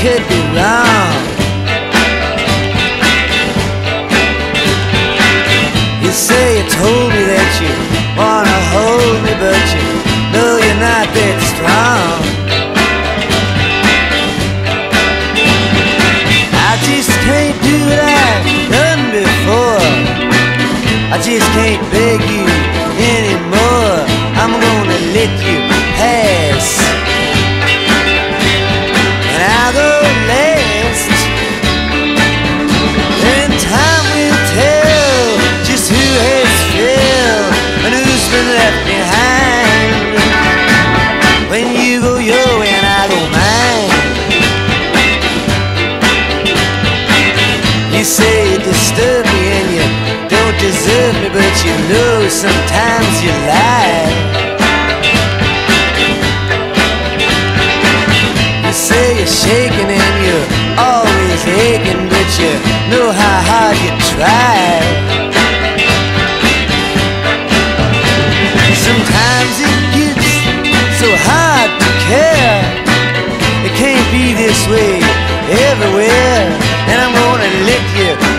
could be wrong. You say you told me that you wanna hold me, but you know you're not that strong. I just can't do what I've done before. I just can't beg you anymore. I'm gonna let you deserve me, but you know sometimes you lie. You say you're shaking and you're always aching, but you know how hard you try. Sometimes it gets so hard to care. It can't be this way everywhere, and I'm gonna let you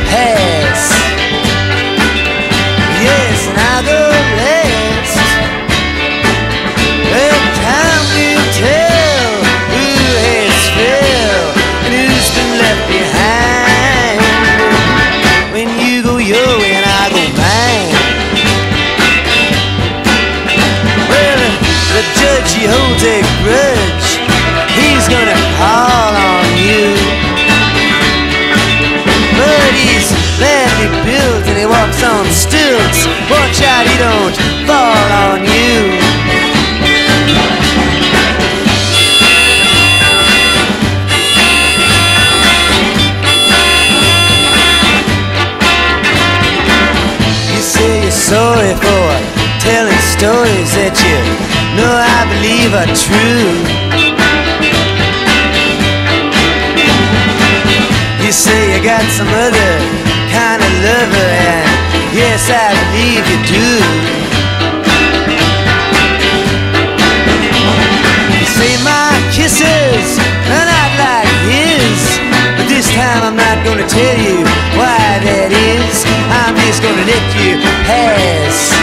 stories that you know I believe are true. You say you got some other kind of lover, and yes, I believe you do. You say my kisses are not like his, but this time I'm not gonna tell you why that is. I'm just gonna let you have